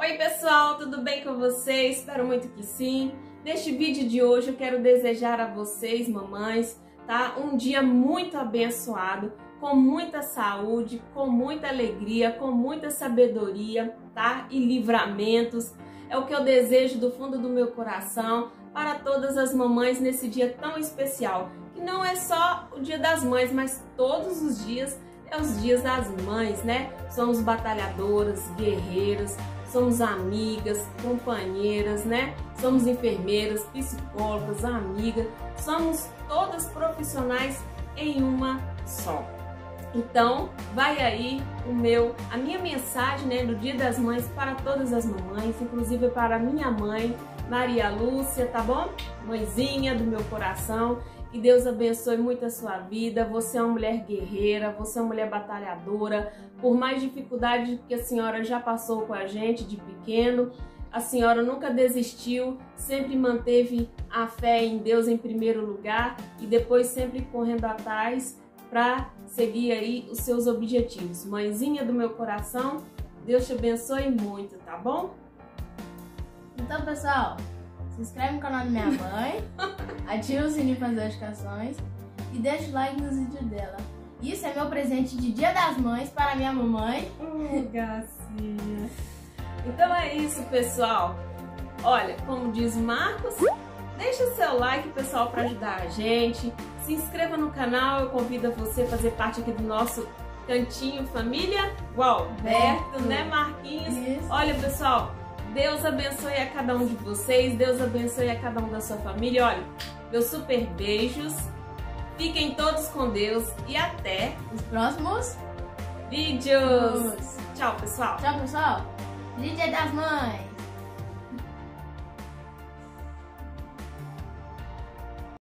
Oi pessoal, tudo bem com vocês? Espero muito que sim. Neste vídeo de hoje eu quero desejar a vocês, mamães, tá? Um dia muito abençoado, com muita saúde, com muita alegria, com muita sabedoria, tá? E livramentos. É o que eu desejo do fundo do meu coração para todas as mamães nesse dia tão especial, que não é só o Dia das Mães, mas todos os dias é os dias das mães, né? Somos batalhadoras, guerreiras, somos amigas, companheiras, né? Somos enfermeiras, psicólogas, amigas, somos todas profissionais em uma só. Então, vai aí o meu, a minha mensagem, né, no Dia das Mães para todas as mamães, inclusive para minha mãe, Maria Lúcia, tá bom? Mãezinha do meu coração. Que Deus abençoe muito a sua vida. Você é uma mulher guerreira, você é uma mulher batalhadora. Por mais dificuldade que a senhora já passou com a gente de pequeno, a senhora nunca desistiu, sempre manteve a fé em Deus em primeiro lugar e depois sempre correndo atrás para seguir aí os seus objetivos. Mãezinha do meu coração, Deus te abençoe muito, tá bom? Então, pessoal, se inscreve no canal da minha mãe, ativa o sininho para as notificações e deixa o like nos vídeos dela. Isso é meu presente de Dia das Mães para minha mamãe. Hum, gracinha. Então é isso, pessoal. Olha, como diz Marcos, deixa o seu like, pessoal, para ajudar a gente. Se inscreva no canal, eu convido você a fazer parte aqui do nosso cantinho família Gualberto, né, Marquinhos? Isso. Olha, pessoal, Deus abençoe a cada um de vocês, Deus abençoe a cada um da sua família. Olha, meus super beijos. Fiquem todos com Deus e até os próximos vídeos. Tchau, pessoal. Tchau, pessoal. Dia das Mães.